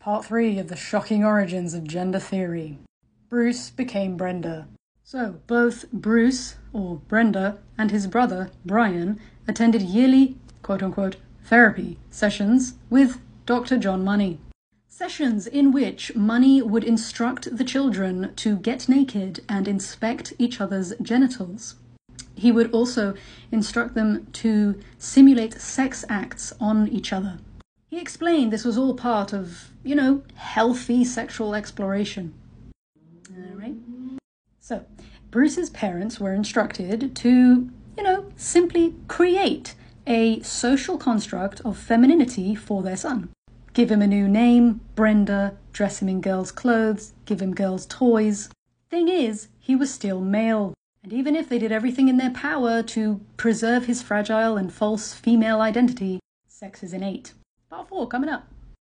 Part 3 of the shocking origins of gender theory. Bruce became Brenda. So, both Bruce, or Brenda, and his brother, Brian, attended yearly, quote unquote, therapy sessions with Dr. John Money. Sessions in which Money would instruct the children to get naked and inspect each other's genitals. He would also instruct them to simulate sex acts on each other. He explained this was all part of, you know, healthy sexual exploration. Alright? So, Bruce's parents were instructed to, you know, simply create a social construct of femininity for their son. Give him a new name, Brenda, dress him in girls' clothes, give him girls' toys. Thing is, he was still male. And even if they did everything in their power to preserve his fragile and false female identity, sex is innate. Part 4 coming up.